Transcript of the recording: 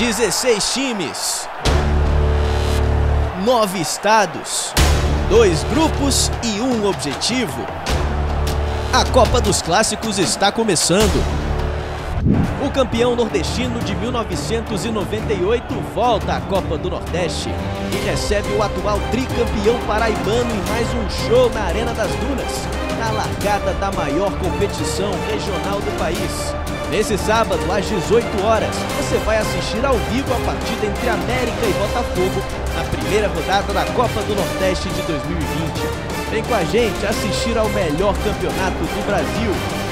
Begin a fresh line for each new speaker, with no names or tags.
16 times, 9 estados, dois grupos e um objetivo. A Copa dos Clássicos está começando. O campeão nordestino de 1998 volta à Copa do Nordeste e recebe o atual tricampeão paraibano em mais um show na Arena das Dunas, na largada da maior competição regional do país. Nesse sábado, às 18 horas, você vai assistir ao vivo a partida entre América e Botafogo, na primeira rodada da Copa do Nordeste de 2020. Vem com a gente assistir ao melhor campeonato do Brasil